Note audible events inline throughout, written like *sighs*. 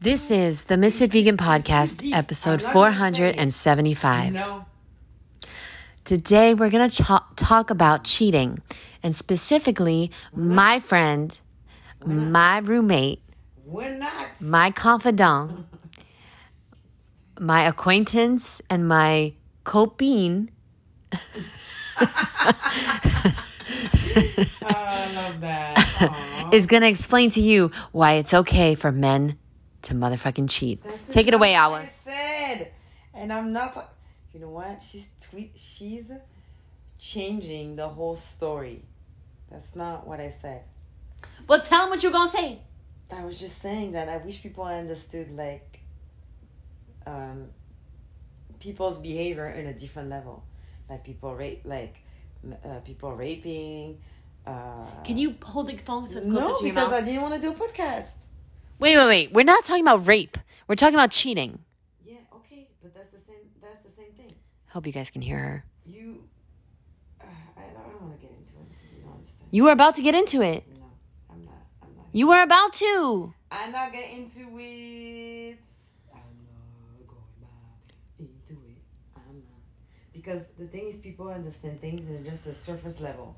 This is the Misfit Vegan Podcast, episode 475. Today we're going to ch- talk about cheating and specifically my friend, my roommate, We're not. my confidant, my acquaintance, and my copine. Oh, *laughs* I love that. Is going to explain to you why it's okay for men to motherfucking cheat. This is Take it away, Awa. I said, and I'm not. You know what? She's tweet. She's changing the whole story. That's not what I said. Well, tell him what you're going to say. I was just saying that I wish people understood like um, people's behavior in a different level, like people rape, like uh, people raping. Uh, Can you hold the phone so it's closer no, to your mouth? No, because? I didn't want to do a podcast. Wait, wait, wait. We're not talking about rape. We're talking about cheating. Yeah, okay, but that's the same. That's the same thing. Hope you guys can hear her. You, uh, I, don't want to get into it. You don't understand. You were about to get into it. No, I'm not. I'm not. You were about to. I'm not getting into it. I'm not going back into it. I'm not. Because the thing is, people understand things in just a surface level.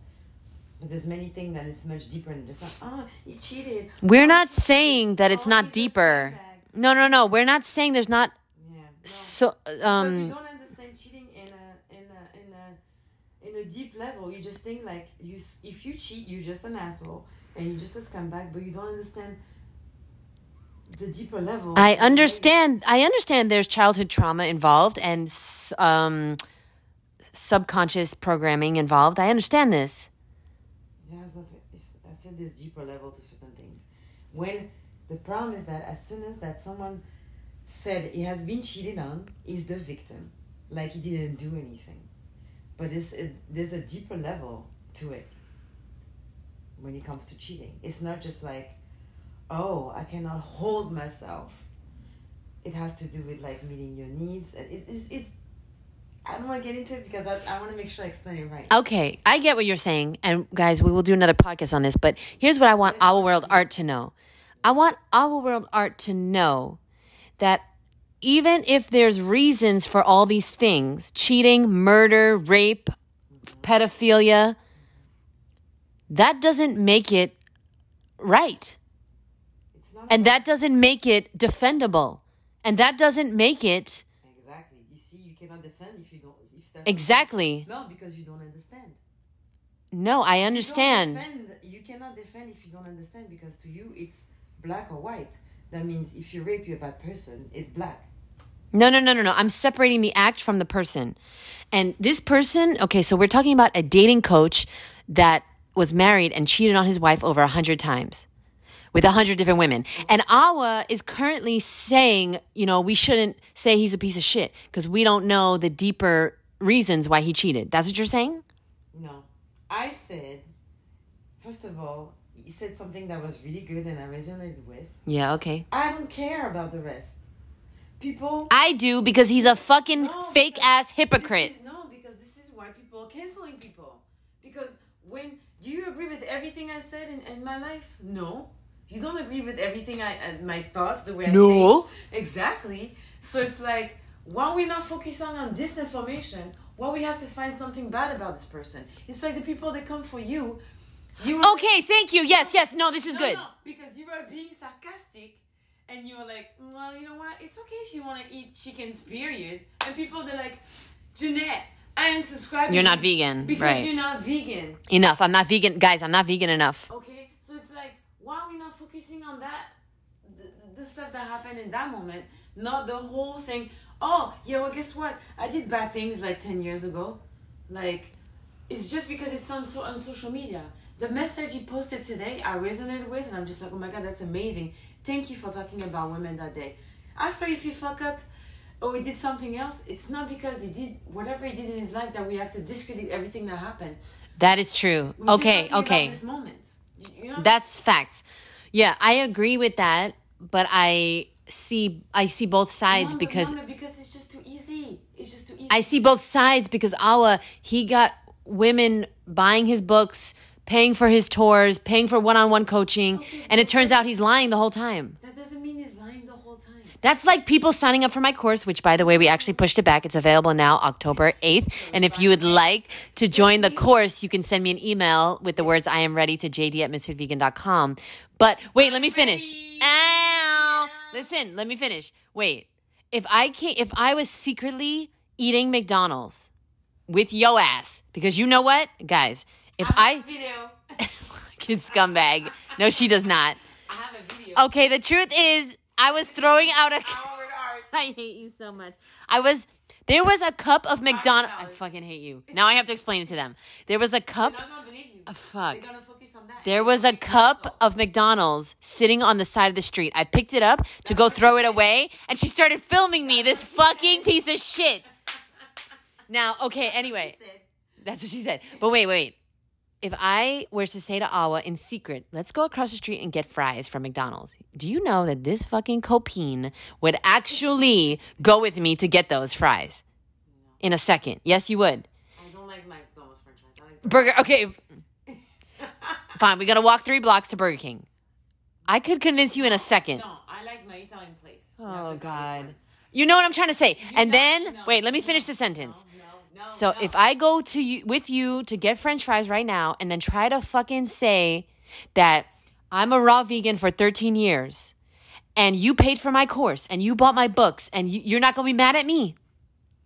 But there's many things that is much deeper and just like, oh, you cheated. We're not saying that it's Oh, not deeper. No, no, no. We're not saying there's not Yeah. No. so Because you um don't understand cheating in a in a in a in a deep level. You just think like you if you cheat, you're just an asshole and you're just a scumbag. But you don't understand the deeper level. I understand I understand there's childhood trauma involved and um subconscious programming involved. I understand this. Yeah, it's not, it's, I said there's deeper level to certain things. When the problem is that as soon as that someone said he has been cheated on, is the victim, like he didn't do anything. But it's, it, there's a deeper level to it when it comes to cheating. It's not just like, oh, I cannot hold myself. It has to do with like meeting your needs, and it, it's it's. I don't want to get into it because I, I want to make sure I explain it right. Okay, I get what you're saying. And guys, we will do another podcast on this, but here's what I want Our World Art to know. I want Our World Art to know that even if there's reasons for all these things cheating, murder, rape, pedophilia that doesn't make it right. It's not And that doesn't make it defendable. And that doesn't make it Exactly. You see, you cannot defend if you don't. If that's exactly. No, because you don't understand. No, I You understand. defend- You cannot defend if you don't understand because to you it's black or white. That means if you rape, you're a bad person. It's black. No, no, no, no, no. I'm separating the act from the person. And this person, okay, so we're talking about a dating coach that was married and cheated on his wife over a hundred times with a hundred different women. And Awa is currently saying, you know, we shouldn't say he's a piece of shit because we don't know the deeper reasons why he cheated. That's what you're saying? No, I said. First of all, he said something that was really good and I resonated with. Yeah, okay. I don't care about the rest. People. I do because he's a fucking No, fake ass hypocrite. is- no, because this is why people are canceling people. Because when do you agree with everything I said in, in my life? No, you don't agree with everything I uh, my thoughts the way I No. think. Exactly. So it's like why are we not focusing on this information? Why we have to find something bad about this person? It's like the people that come for you. You Okay, thank you. Yes, yes. No, this is no, good. No, because you were being sarcastic and you were like, well, you know what? It's okay if you want to eat chickens, period. And people, they're like, Jeanette, I unsubscribe. You're not vegan, Because right. you're not vegan. Enough. I'm not vegan. Guys, I'm not vegan enough. Okay? So it's like, why are we not focusing on that? The, the stuff that happened in that moment, not the whole thing. Oh, yeah, well, guess what? I did bad things like 10 years ago. Like, it's just because it's on, so, on social media. The message he posted today, I resonated with, and I'm just like, oh my god, that's amazing. Thank you for talking about women that day. After, if you fuck up or he did something else, it's not because he did whatever he did in his life that we have to discredit everything that happened. That is true. We're Okay, okay. This moment. You- know? That's facts. Yeah, I agree with that, but I see I see both sides because no, no, because it's just too easy. It's just too easy. I see both sides because Awa he got women buying his books, paying for his tours, paying for one-on-one coaching, Okay, and it turns out he's lying the whole time. That doesn't mean he's lying. lying the whole time. That's like people signing up for my course, which by the way, we actually pushed it back. It's available now, October 8th. And if you would like to join the course, you can send me an email with the words I am ready to jd at msfitvegan.com. But wait, let me finish. Ow! Listen, let me finish. Wait. If I can if I was secretly eating McDonald's with yo ass, because you know what? Guys, if I video. *laughs* kid scumbag. No, she does not. I have a video. Okay, the truth is I was throwing out a. *laughs* I hate you so much. I was there was a cup of McDonald's. I fucking hate you. Now I have to explain it to them. There was a cup. And I'm not believe you. Oh, fuck. They're gonna focus on that. There was a cup of McDonald's sitting on the side of the street. I picked it up to go throw it away, and she started filming me. This fucking piece of shit. Now, okay. Anyway, She said, that's what she said. But wait, wait. If I were to say to Awa in secret, let's go across the street and get fries from McDonald's, do you know that this fucking copine would actually go with me to get those fries in a second? Yes, you would. I don't like McDonald's french fries. I like Burger, okay, fine. We gotta walk three blocks to Burger King. I could convince you in a second. No, I like my Italian place. Oh, God. You know what I'm trying to say. And then, wait, let me finish the sentence. So if I go to you with you to get French fries right now, and then try to fucking say that I'm a raw vegan for 13 years, and you paid for my course, and you bought my books, and you, you're not gonna be mad at me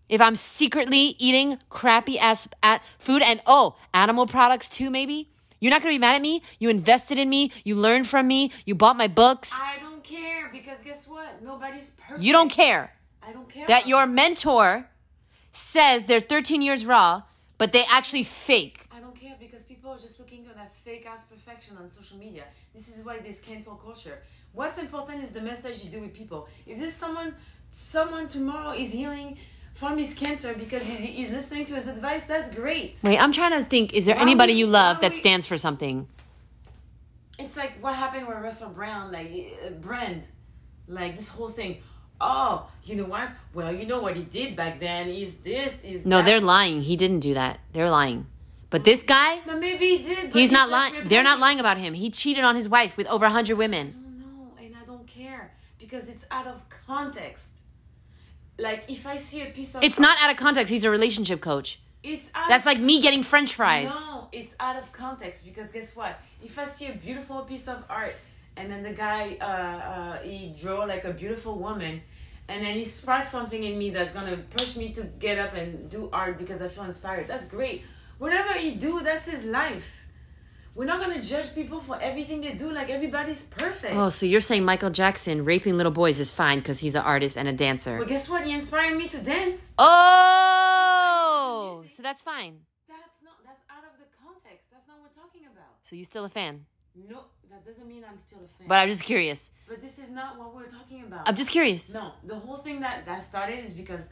if I'm secretly eating crappy ass at food and oh, animal products too, maybe. You're not gonna be mad at me. You invested in me. You learned from me. You bought my books. I don't care because guess what? Nobody's perfect. You don't care I don't care. that your mentor says they're 13 years raw, but they actually fake. I don't care because people are just looking at that fake ass perfection on social media. This is why there's cancel culture. What's important is the message you do with people. If there's someone, someone tomorrow is healing from his cancer because he's, he's listening to his advice, that's great. Wait, I'm trying to think. Is there Why anybody would- you love that would- stands for something? It's like what happened with Russell Brown, like uh, Brand, like this whole thing. Oh, you know what? Well, you know what he did back then. Is this? Is No, that. they're lying. He didn't do that. They're lying. But this guy, But maybe he did. but he's not lying. They're not lying about him. He cheated on his wife with over 100 I women. know, and I don't care because it's out of context. Like if I see a piece of, It's not out of context. He's a relationship coach. It's out That's like me getting french fries. No, it's out of context because guess what? If I see a beautiful piece of art and then the guy uh, uh, he draw like a beautiful woman, and then he sparks something in me that's gonna push me to get up and do art because I feel inspired. That's great. Whatever he do, that's his life. We're not gonna judge people for everything they do. Like everybody's perfect. Oh, so you're saying Michael Jackson raping little boys is fine because he's an artist and a dancer? But guess what? He inspired me to dance. Oh, so that's fine. That's not. That's out of the context. That's not what we're talking about. So you still a fan? No, that doesn't mean I'm still a fan. But I'm just curious. But this is not what we're talking about. I'm just curious. no. The whole thing that that started is because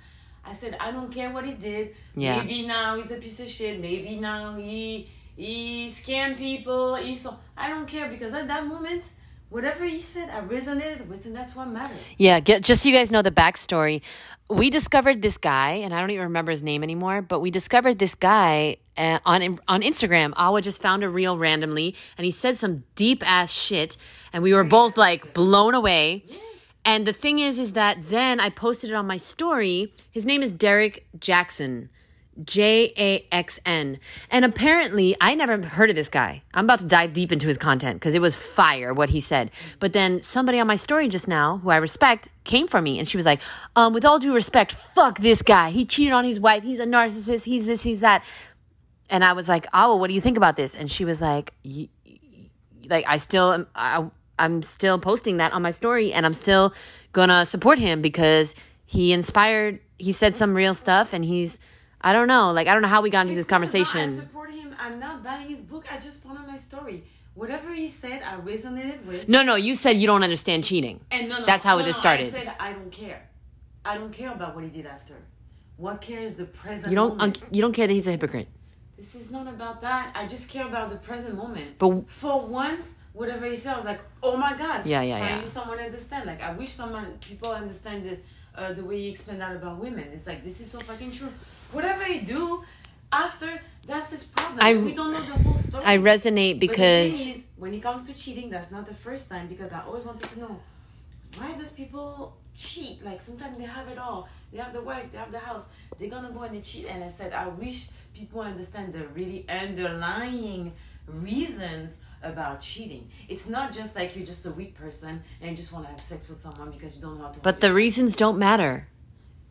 I said I don't care what he did. Yeah. Maybe now he's a piece of shit. Maybe now he he scammed people. He so I don't care because at that moment, whatever he said, I resonated with, and that's what matters. Yeah, get, just so you guys know the backstory, we discovered this guy, and I don't even remember his name anymore. But we discovered this guy uh, on on Instagram. Awa just found a reel randomly, and he said some deep ass shit, and we were both like blown away. And the thing is, is that then I posted it on my story. His name is Derrick Jaxn. J A X N. And apparently, I never heard of this guy. I'm about to dive deep into his content because it was fire what he said. But then somebody on my story just now, who I respect, came for me and she was like, um, with all due respect, fuck this guy. He cheated on his wife. He's a narcissist. He's this, he's that. And I was like, oh, well, what do you think about this? And she was like, like I still am, I, I'm still posting that on my story and I'm still gonna support him because he inspired, he said some real stuff and he's, I don't know. Like I don't know how we got into this It's not I support him. I'm not buying his book. I just put on my story. Whatever he said, I resonated with. No, no, you said you don't understand cheating. And no, no, That's how no, this started. I said I don't care. I don't care about what he did after. What cares the present You don't moment. un- you don't care that he's a hypocrite. this is not about that. I just care about the present moment. But For once, whatever he said, I was like, oh my god. Yeah, yeah, finally yeah. someone understand. Like I wish someone people understand the uh, the way he explained that about women. It's like this is so fucking true. Whatever he do after, that's his problem. I- we don't know the whole story. I resonate But the thing because is, when it comes to cheating, that's not the first time because I always wanted to know why does people cheat? Like sometimes they have it all. They have the wife, they have the house. They're gonna go and they cheat. And I said, I wish people understand the really underlying reasons about cheating. It's not just like you're just a weak person and you just want to have sex with someone because you don't know how to. But the reasons don't matter.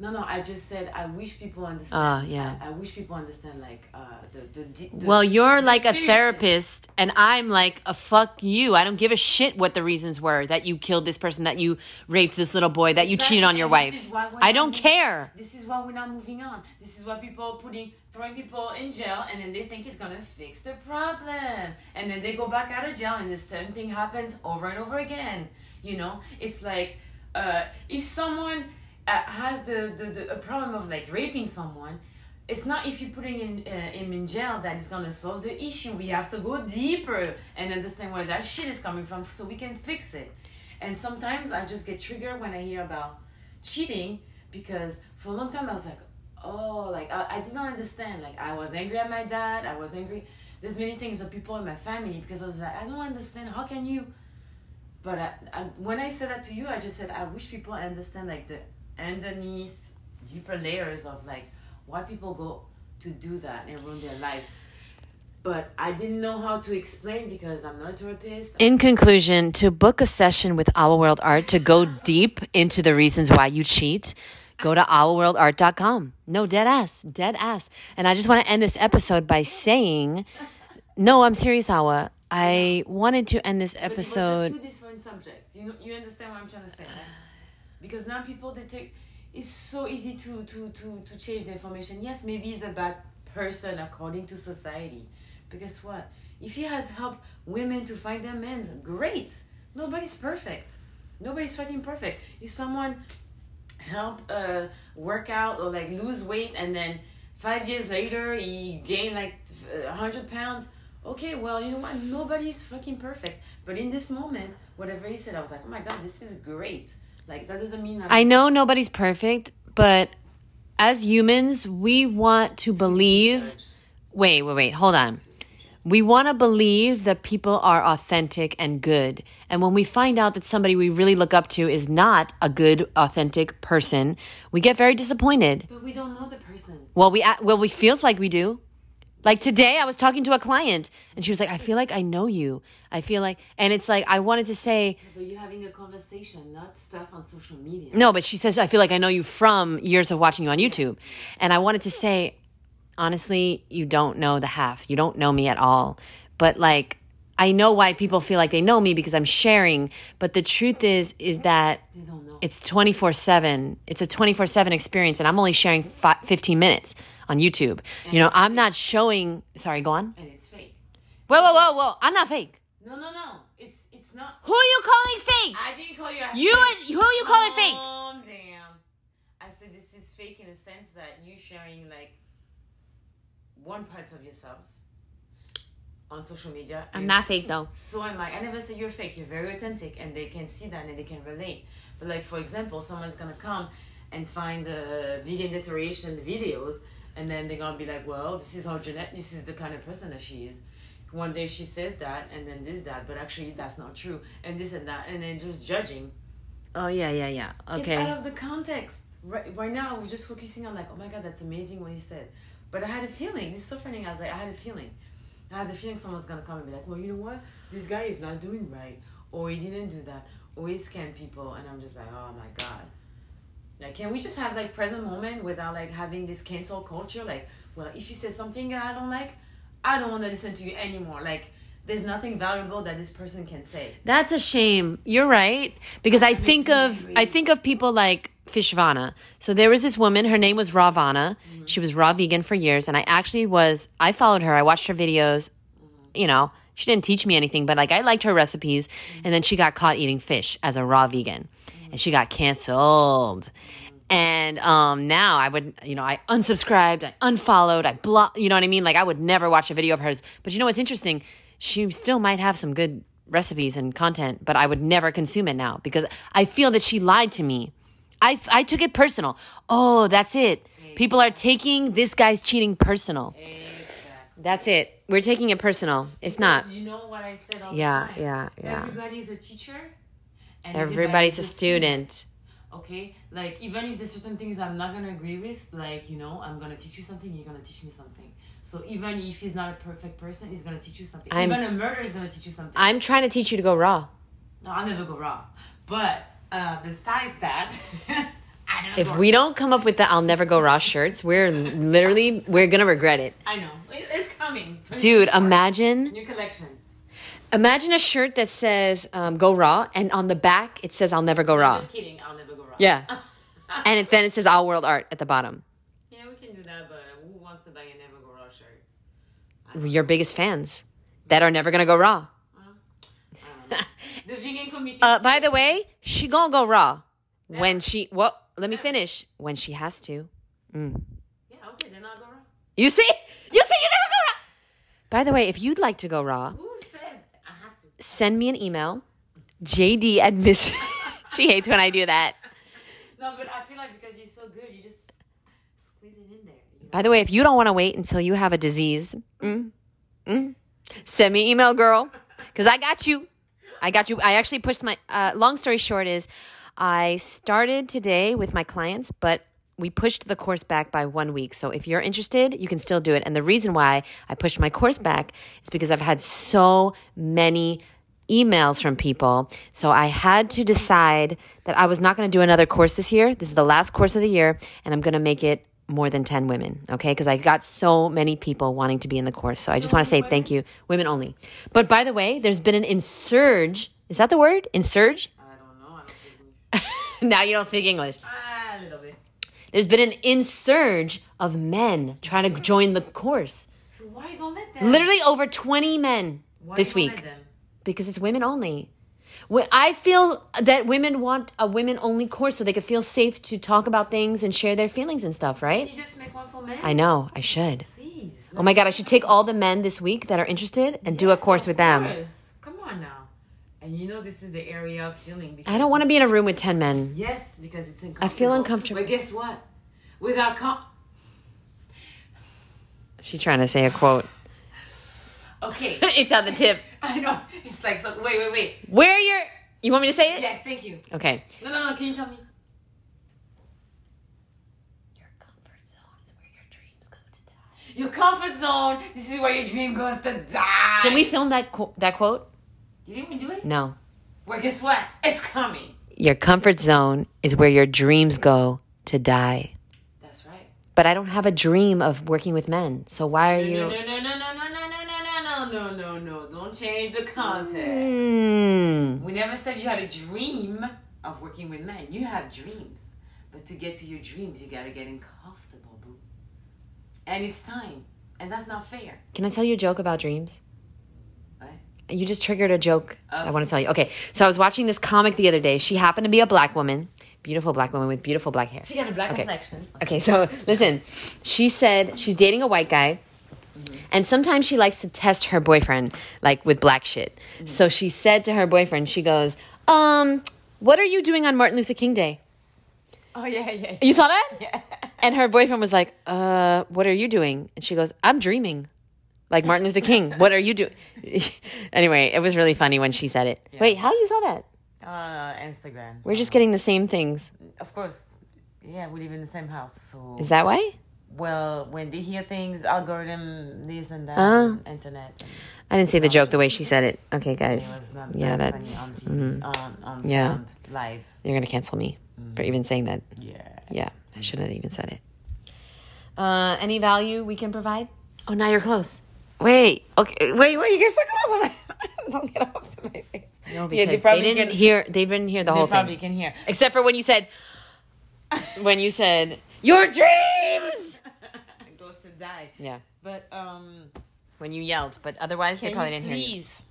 No, no. I just said I wish people understand. Ah, yeah. I, I wish people understand like uh the the. the, Well, you're the like a therapist, and I'm like a fuck you. I don't give a shit what the reasons were that you killed this person, that you raped this little boy, that you Exactly, cheated on your wife. is why we're I don't moving- care. This is why we're not moving on. This is why people are putting throwing people in jail and then they think it's gonna fix the problem. And then they go back out of jail and the same thing happens over and over again. You know? It's like uh, if someone uh, has the, the, the a problem of like raping someone, it's not if you're putting in, uh, him in jail that is gonna solve the issue. We have to go deeper and understand where that shit is coming from so we can fix it. And sometimes I just get triggered when I hear about cheating because for a long time I was like, oh, like I, I did not understand. Like I was angry at my dad. I was angry. There's many things of people in my family because I was like, I don't understand. How can you? But I, I, when I said that to you, I just said I wish people understand like the underneath deeper layers of like why people go to do that and ruin their lives. But I didn't know how to explain because I'm not a therapist. In conclusion, to book a session with Our World Art to go deep into the reasons why you cheat, go to ourworldart.com. No, dead ass, dead ass. And I just want to end this episode by saying, no, I'm serious, Awa. I wanted to end this But it was episode. just two different subjects. You know, you understand what I'm trying to say, right? Because now people they take. It's so easy to to to to change the information. Yes, maybe he's a bad person according to society, but guess what? If he has helped women to find their men, great. Nobody's perfect. Nobody's fucking perfect. If someone help uh work out or like lose weight and then five years later he gained like a hundred pounds okay well you know what nobody's fucking perfect but in this moment whatever he said i was like oh my god this is great like that doesn't mean I'm I know nobody's perfect, but as humans, we want to believe. Wait, wait, wait. Hold on. We want to believe that people are authentic and good. And when we find out that somebody we really look up to is not a good, authentic person, we get very disappointed. but we don't know the person Well, we well, we feels like we do. Like today, I was talking to a client, and she was like, "I feel like I know you. I feel like," and it's like I wanted to say, but you're having a conversation not stuff on social media no, but she says, I feel like I know you from years of watching you on YouTube. And I wanted to say, honestly, you don't know the half. You don't know me at all. But like, I know why people feel like they know me because I'm sharing. But the truth is, is that they don't know it's 24 7. It's a 24 7 experience. And I'm only sharing fi 15 minutes on YouTube. You know, I'm not showing. Sorry, go on. and it's fake Whoa, whoa, whoa, whoa. I'm not fake. no no no it's it's not Who are you calling fake? i didn't call you a You, fake. who are you calling fake? Calm down. I said this is fake in the sense that you sharing like one part of yourself on social media. I'm not fake, though. So am I. I never say you're fake. You're very authentic, and they can see that and they can relate. But like for example, someone's gonna come and find the vegan deterioration videos, and then they're gonna be like, "Well, this is how Jeanette. This is the kind of person that she is." One day she says that, and then this that, but actually that's not true, and this and that, and then just judging. Oh, yeah, yeah, yeah. Okay. It's out of the context. Right, right now, we're just focusing on like, oh my god, that's amazing what he said. But I had a feeling. This is so funny. I was like, I had a feeling. I had the feeling someone's gonna come and be like, well, you know what? This guy is not doing right, or he didn't do that, or he scammed people, and I'm just like, oh my god. Like, can we just have like present moment without like having this cancel culture? Like, well, if you say something that I don't like, I don't want to listen to you anymore. Like, there's nothing valuable that this person can say. That's a shame. You're right because I think of. I think of people like Fishvana. So there was this woman. Her name was Rawvana. Mm-hmm. She was raw vegan for years, and I actually was. I followed her. I watched her videos. Mm-hmm. You know, she didn't teach me anything, but like I liked her recipes. Mm-hmm. And then she got caught eating fish as a raw vegan, and she got canceled. And um, now I would, you know, I unsubscribed, I unfollowed, I blocked, you know what I mean? Like I would never watch a video of hers. But you know what's interesting? She still might have some good recipes and content, but I would never consume it now because I feel that she lied to me. I, I took it personal. Oh, that's it. People are taking this guy's cheating personal. That's it. We're taking it personal. It's not. You know what I said all Yeah, the time. yeah, yeah. Everybody's a teacher, And everybody Everybody's a is student. Okay, like even if there's certain things I'm not gonna agree with, like you know, I'm gonna teach you something, you're gonna teach me something. So even if he's not a perfect person, he's gonna teach you something. I'm- even a murderer is gonna teach you something. I'm trying to teach you to go raw. no, I'll never go raw But uh, besides that, *laughs* If we don't come up with the I'll never go raw shirts, we're literally we're gonna regret it. I know it's coming, Dude, imagine new collection. Imagine a shirt that says um, go raw and on the back it says I'll never go raw. Just kidding, I'll never go wrong. Yeah. *laughs* And it, then it says all world art at the bottom. yeah, we can do that, but who wants to buy a never go raw shirt? Your biggest fans that are never gonna go raw. Know. *laughs* the vegan community. Uh, by the way, she gonna go raw when she. Well, let me finish. When she has to. Mm. yeah, okay, then I'll go raw. You see? You see? You never go raw. By the way, if you'd like to go raw, Who said I have to? Send me an email. JD at Miss. *laughs* she hates when I do that. No, but I feel like because you're so good, you just squeeze it in there. You know? By the way, if you don't want to wait until you have a disease, mm, mm, send me an email, girl, *laughs* because I got you. I got you. I actually pushed my. Uh, long story short is, I started today with my clients, but we pushed the course back by one week. So if you're interested, you can still do it. And the reason why I pushed my course back is because I've had so many emails from people. So I had to decide that I was not going to do another course this year. This is the last course of the year, and I'm going to make it more than 10 women, okay? Because I got so many people wanting to be in the course. So I just want to say thank you, women only. But by the way, there's been an insurge. Is that the word? Insurge? I don't know. I don't *laughs* now you don't speak English. Bit. There's been an insurge of men trying to join the course. So why you don't let them? Literally over 20 men Why this week let them? because it's women only. I feel that women want a women only course so they could feel safe to talk about things and share their feelings and stuff, right? You just make one for men. I know, I should. Please. Oh my god, I should take all the men this week that are interested and do a course with them. course. Come on now. And you know this is the area of healing. Because I don't want to be in a room with 10 men. Yes, because it's uncomfortable. I feel uncomfortable. But guess what? Without com- She's trying to say a quote. Okay. *laughs* it's on the tip. *laughs* I know. It's like so. Wait, wait, wait. Where you're. You want me to say it? Yes, thank you. Okay. No, no, no. Can you tell me? Your comfort zone is where your dreams go to die. Your comfort zone. This is where your dream goes to die. Can we film that qu- that quote? Did anyone do it? No. Well, guess what? It's coming. Your comfort zone is where your dreams go to die. That's right. But I don't have a dream of working with men. So why are No, you no, no, no, no, no, no, no, no, no, no, no, no. Don't change the context. Hmm. We never said you had a dream of working with men. You have dreams. But to get to your dreams, you gotta get uncomfortable, boo. And it's time. And that's not fair. Can I tell you a joke about dreams? You just triggered a joke. I want to tell you. Okay, so I was watching this comic the other day. She happened to be a black woman, beautiful black woman with beautiful black hair. She got a black Okay. complexion. Okay, so listen, she said she's dating a white guy, and sometimes she likes to test her boyfriend, like with black shit. So she said to her boyfriend, she goes, um, what are you doing on Martin Luther King Day? Oh, yeah, yeah. You saw that? yeah. And her boyfriend was like, uh, what are you doing? And she goes, I'm dreaming. Like Martin Luther King. *laughs* What are you doing? *laughs* anyway, it was really funny when she said it. Wait, how you saw that? Uh, Instagram. We're just getting the same things. Of course. Yeah, we live in the same house. So, Is that why? well, when they hear things, algorithm, this and that, Ah. and internet. And I didn't say the joke the way she said it. Okay, it guys. not Yeah, that that's. on, TV, mhm. on, on Yeah. sound, live. You're going to cancel me for even saying that. Yeah. Yeah, I shouldn't have even said it. Uh, any value we can provide? Oh, now you're close. Wait, okay, wait, wait, you get so close. on my- Don't get up to my face. No, yeah, because they probably didn't can hear. They didn't hear the whole thing. They whole probably can hear. except for when you said, when you said your dreams. *laughs* Goes to die. Yeah, But um, when you yelled, but otherwise they probably didn't hear you. please?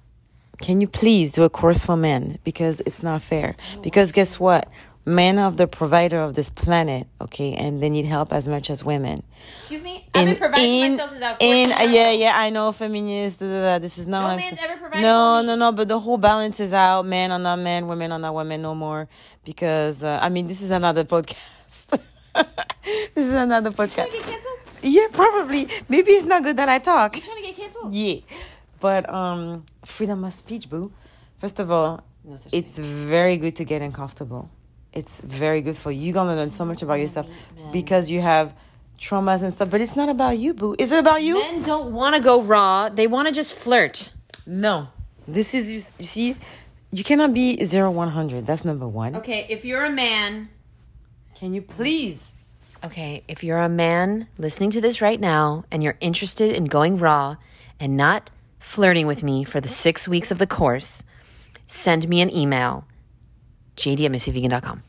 Can you please do a course for men because it's not fair. Because guess what? Men are the provider of this planet, okay, and they need help as much as women. Excuse me, in in, in uh, yeah yeah I know feminists. this is not. No man's ever provided no no no, but the whole balance is out. Men are not men, women are not women no more. Because uh, I mean, this is another podcast. *laughs* this is another podcast. get canceled? Yeah, probably. Maybe it's not good that I talk. Trying to get canceled? Yeah, but um, freedom of speech, boo. First of all, No it's very good to get uncomfortable. It's very good for you. You're gonna learn so much about yourself man. because you have traumas and stuff. But it's not about you, boo. Is it about you? Men don't want to go raw. They want to just flirt. No. This is you, you see, you cannot be zero one hundred. That's number one. Okay, if you're a man, Can you please? okay, if you're a man listening to this right now and you're interested in going raw and not flirting with me for the six weeks of the course, send me an email, jd at missyvegan.com.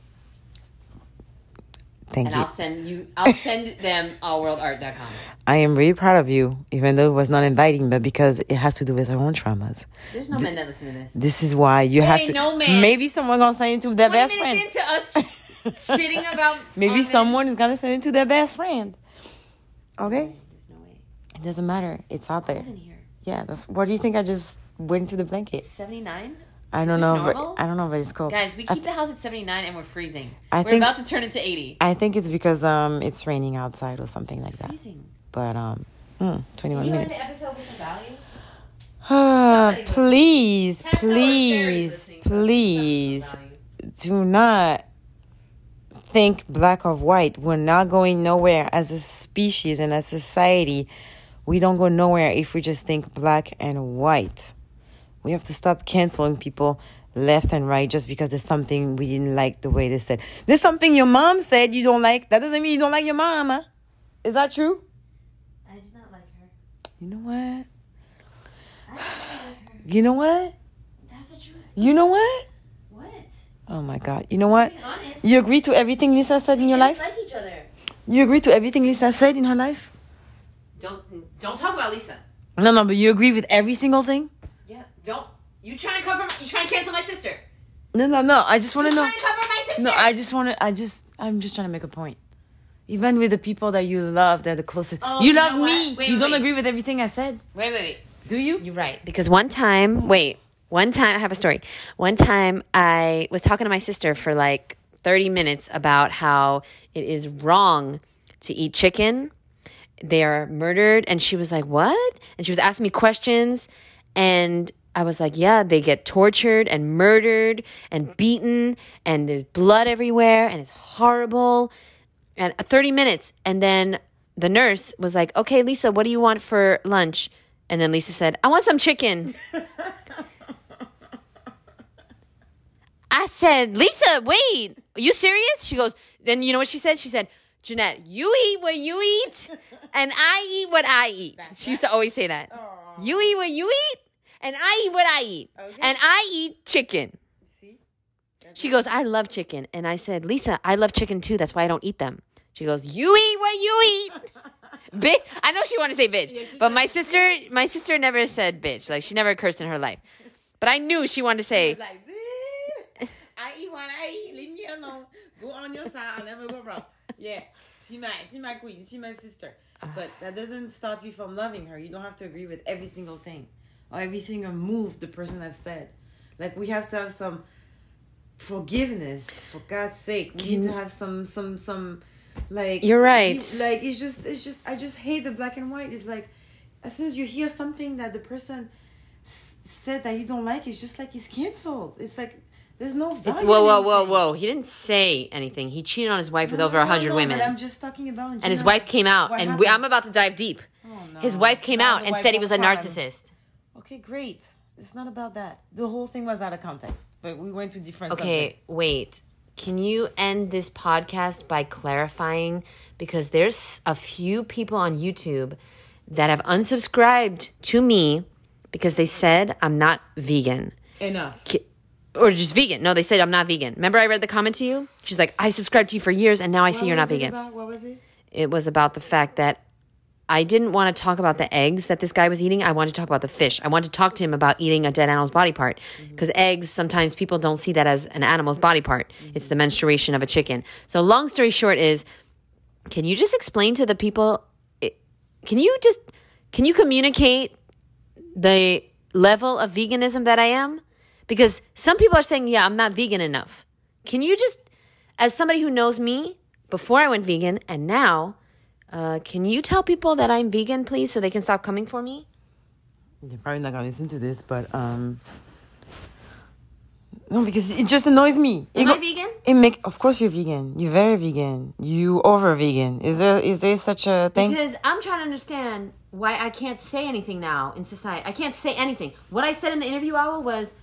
Thank And you. I'll send you, I'll send them allworldart.com. I am really proud of you, even though it was not inviting, but because it has to do with our own traumas. There's no men that listen to this. This is why you have Hey, to. no man. Maybe someone gonna send it to their best friend. minutes into us *laughs* shitting about Maybe our someone is gonna send it to their best friend. Okay. There's no way. it doesn't matter. It's out there. Cold in here. Yeah, that's. What do you think? I just went into the blanket. 79? I don't know, but I don't know, but it's cold. Guys, we keep the house at 79 and we're freezing. I we're think- about to turn into 80. I think it's because um it's raining outside or something like that. Freezing. But um, mm, twenty one You end minutes. the episode with some value? *sighs* Please, Ten dollars Sherry's please, please. do not think black or white. We're not going nowhere as a species and as a society. We don't go nowhere if we just think black and white. We have to stop canceling people left and right just because there's something we didn't like the way they said. There's something your mom said you don't like. That doesn't mean you don't like your mama. Is that true? I did not like her. You know what? I did not like her. You know what? That's the truth. You know what? What? Oh my God. You know what? You agree to everything Lisa said in your We life? like each other. You agree to everything Lisa said in her life? Don't don't talk about Lisa. No, no, but you agree with every single thing? Don't. You trying to cover? You trying to cancel my sister? No, no, no. I just want to know. trying to cover my sister? No, I just want to. I just. I'm just trying to make a point. Even with the people that you love, they're the closest. Oh, you you love me. Wait, you wait, don't wait. agree with everything I said, Wait, wait, wait. do you? You're right. Because one time, wait, one time, I have a story. One time I was talking to my sister for like 30 minutes about how it is wrong to eat chicken. They are murdered. And she was like, What? And she was asking me questions. And I was like, Yeah, they get tortured and murdered and beaten, and there's blood everywhere, and it's horrible. And uh, 30 minutes. And then the nurse was like, Okay, Lisa, what do you want for lunch? And then Lisa said, I want some chicken. I said, Lisa, wait, are you serious? She goes, then you know what she said? She said, Jeanette, you eat what you eat, and I eat what I eat. She used to always say that. You eat what you eat, and I eat what I eat. Okay. And I eat chicken. See? She goes, I love chicken. And I said, Lisa, I love chicken too. That's why I don't eat them. She goes, You eat what you eat. *laughs* bitch. I know she wanted to say bitch, but my sister, my sister never said bitch. Like she never cursed in her life. But I knew she wanted to say, like, I eat what I eat. Leave me alone. Go on your side. I'll never go wrong. Yeah, she my she my queen. She my sister. Ah. But that doesn't stop you from loving her. You don't have to agree with every single thing or every single move the person has said. Like we have to have some forgiveness for God's sake. We need to have some some some like You're right. like it's just it's just I just hate the black and white. It's like as soon as you hear something that the person s- said that you don't like, it's just like it's canceled. It's like there's no value. Whoa, in whoa, whoa, He didn't say anything. He cheated on his wife with over a no, hundred no, women, I'm just talking about. and his wife came out. And we. I'm about to dive deep. Oh, no. His wife came out and wife said he was a narcissist. Okay, great. It's not about that. The whole thing was out of context, but we went to different. Okay, subject. wait. Can you end this podcast by clarifying? Because there's a few people on YouTube that have unsubscribed to me because they said I'm not vegan. enough. Or just vegan. No, they said I'm not vegan. Remember, I read the comment to you? She's like, I subscribed to you for years and now I see you're not vegan. about? What was it? It was about the fact that I didn't want to talk about the eggs that this guy was eating. I wanted to talk about the fish. I wanted to talk to him about eating a dead animal's body part. Mm-hmm. Because eggs, sometimes people don't see that as an animal's body part. It's mm-hmm. the menstruation of a chicken. So, long story short, is can you just explain to the people? Can you just can you communicate the level of veganism that I am? Because some people are saying, yeah, I'm not vegan enough. Can you just, as somebody who knows me before I went vegan and now, uh, can you tell people that I'm vegan, please, so they can stop coming for me? They're probably not gonna listen to this, but um, No, because it just annoys me. Am I vegan? It make of course you're vegan. You're very vegan. You over vegan. Is there is there such a thing? Because I'm trying to understand why I can't say anything now in society. I can't say anything. What I said in the interview hour was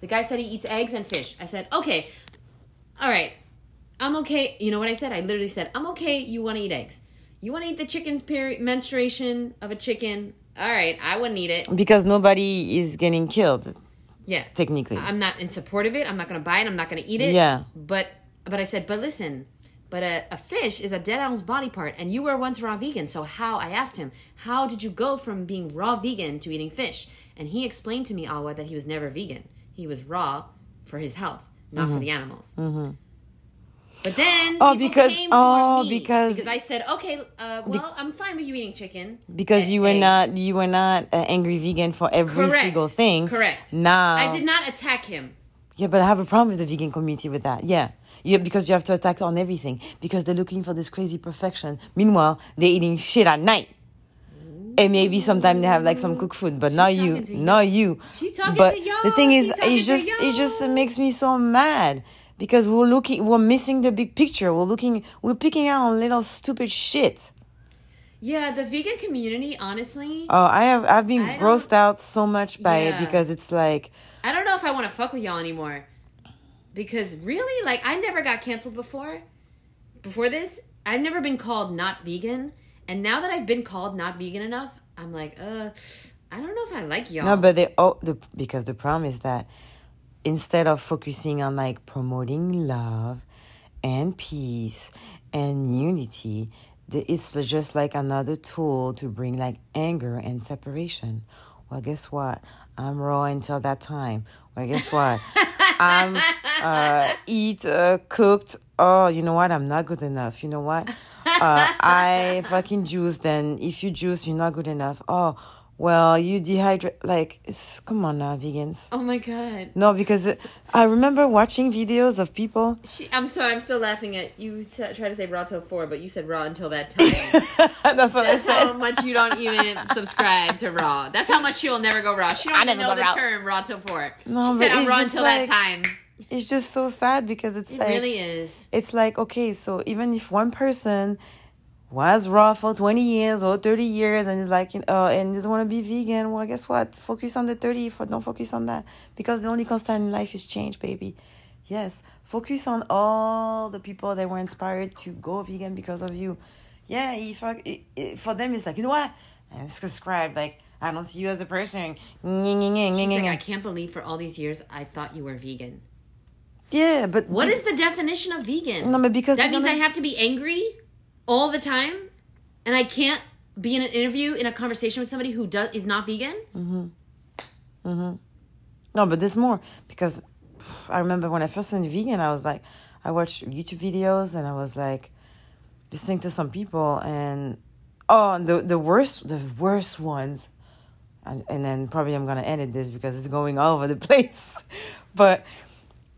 the guy said he eats eggs and fish. I said, okay, all right, I'm okay. You know what I said? I literally said, I'm okay. You want to eat eggs. You want to eat the chicken's period menstruation of a chicken. All right, I wouldn't eat it. Because nobody is getting killed Yeah. technically. I'm not in support of it. I'm not going to buy it. I'm not going to eat it. Yeah. But but I said, but listen, but a, a fish is a dead animal's body part, and you were once raw vegan. So how? I asked him, how did you go from being raw vegan to eating fish? And he explained to me, Awa, that he was never vegan. He was raw for his health, not for the animals. Mm-hmm. But then, Oh, because- oh, because- because I said, okay, uh, well, I'm fine with you eating chicken. because you were eggs. not you were not an angry vegan for every Correct. single thing. Correct. Now I did not attack him. Yeah, but I have a problem with the vegan community with that. Yeah. Yeah, because you have to attack on everything because they're looking for this crazy perfection. Meanwhile, they're eating shit at night. And maybe sometimes they have like some cooked food, but not you, not you. She talking but to y'all. the thing is, She it's just it just makes me so mad because we're looking, we're missing the big picture. We're looking, we're picking out on little stupid shit. Yeah, the vegan community, honestly, Oh, I have I've been I grossed out so much by Yeah. it because it's like I don't know if I want to fuck with y'all anymore. Because really, like, I never got canceled before. Before this, I've never been called not vegan. And now that I've been called not vegan enough, I'm like, uh, I don't know if I like y'all. No, but they oh the because the problem is that instead of focusing on like promoting love and peace and unity, the, it's just like another tool to bring like anger and separation. Well, guess what? I'm raw until that time. Well, guess what? *laughs* I'm uh, eat uh, cooked. Oh, you know what? I'm not good enough. You know what? Uh, I fucking juice. Then if you juice, you're not good enough. Oh, well, you dehydrate. Like, it's, come on now, vegans. oh my god. No, because I remember watching videos of people. She, I'm sorry, I'm still laughing at you. T- try to say raw till four, but you said raw until that time. *laughs* That's what That's I how said. much you don't even subscribe to raw. That's how much she will never go raw. She don't I even know the raw. term raw till four. No, she but said I'm raw until like- that time. It's just so sad because it's It like really is. it's like okay, so even if one person was raw for 20 years or 30 years and is like uh, and doesn't want to be vegan. Well guess what? Focus on the 30 for don't focus on that because the only constant in life is change baby. Yes focus on all the people that were inspired to go vegan because of you. Yeah if I, it, it, for them it's like you know what? And subscribe like i don't see you as a person. Like, I can't believe for all these years I thought you were vegan. yeah but What is the definition of vegan? no but because that means I gonna- have to be angry all the time, and I can't be in an interview in a conversation with somebody who does is not vegan. Mm-hmm. Mm-hmm. No, but there's more because I remember when I first went vegan, I was like, I watched YouTube videos and I was like listening to some people and oh, and the the worst the worst ones, and and then probably I'm gonna edit this because it's going all over the *laughs* place, but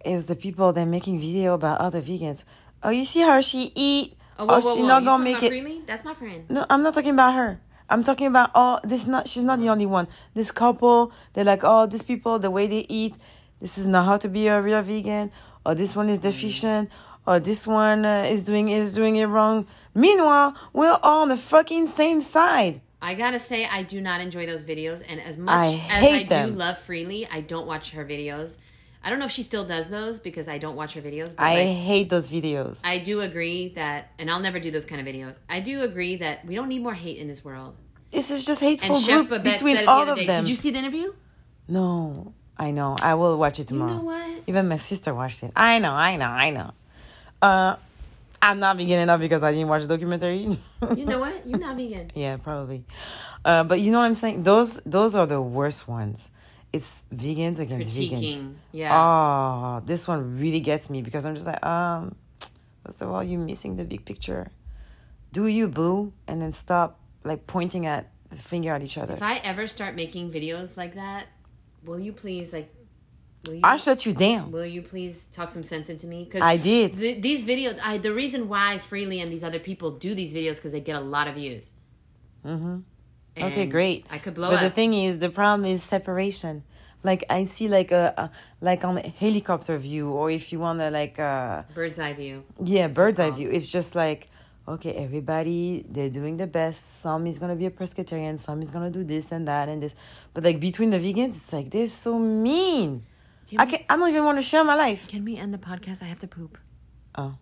is the people that making video about other vegans. Oh, you see how she eat? Oh, whoa, oh, whoa, she whoa. not You gonna make it. Freelee? That's my friend. No, I'm not talking about her. I'm talking about oh, this not she's not the only one. This couple, they're like, oh, these people, the way they eat, this is not how to be a real vegan, or this one is deficient, or this one uh, is doing is doing it wrong. Meanwhile, we're all on the fucking same side. I gotta say, I do not enjoy those videos, and as much I as I them. do love Freelee, I don't watch her videos. I don't know if she still does those because I don't watch her videos. I like, hate those videos. I do agree that, and I'll never do those kind of videos. I do agree that we don't need more hate in this world. this is just hateful Chef group between it the all of day. them. Did you see the interview? No, I know. I will watch it tomorrow. You know what? Even my sister watched it. I know, I know, I know. Uh, I'm not vegan enough because I didn't watch the documentary. You know what? *laughs* You're not vegan. Yeah, probably. Uh, but you know what I'm saying? Those those are the worst ones. It's vegans against vegans. Yeah. Oh, this one really gets me because I'm just like, um, first of all, you're missing the big picture. Do you boo, and then stop like pointing at the finger at each other. if I ever start making videos like that, will you please like? Will you? I shut you down. Will you please talk some sense into me? Because I did. th- these videos. I the reason why Freelee and these other people do these videos because they get a lot of views. Mm-hmm. Okay, great. I could blow but up. the thing is, the problem is separation. like I see like a, a like on a helicopter view, or if you want to like uh Bird's eye view. yeah bird's eye view. It's just like okay, everybody they're doing the best. Some is gonna be a pescatarian, some is gonna do this and that and this. But like between the vegans, it's like they're so mean. Can I we- can I don't even want to share my life. Can we end the podcast? I have to poop. Oh,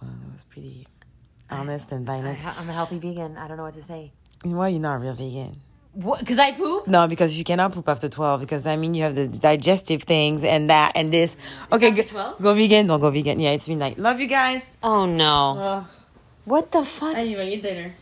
well, that was pretty honest and violent. ha- I'm a healthy vegan. I don't know what to say. Why you're not a real vegan? What? Because I poop? No, because you cannot poop after 12 because that means you have the digestive things and that and this. Okay, after go, 12? go vegan. Don't go vegan. Yeah, it's midnight. Love you guys. Oh no. Uh, What the fuck? I didn't even eat dinner.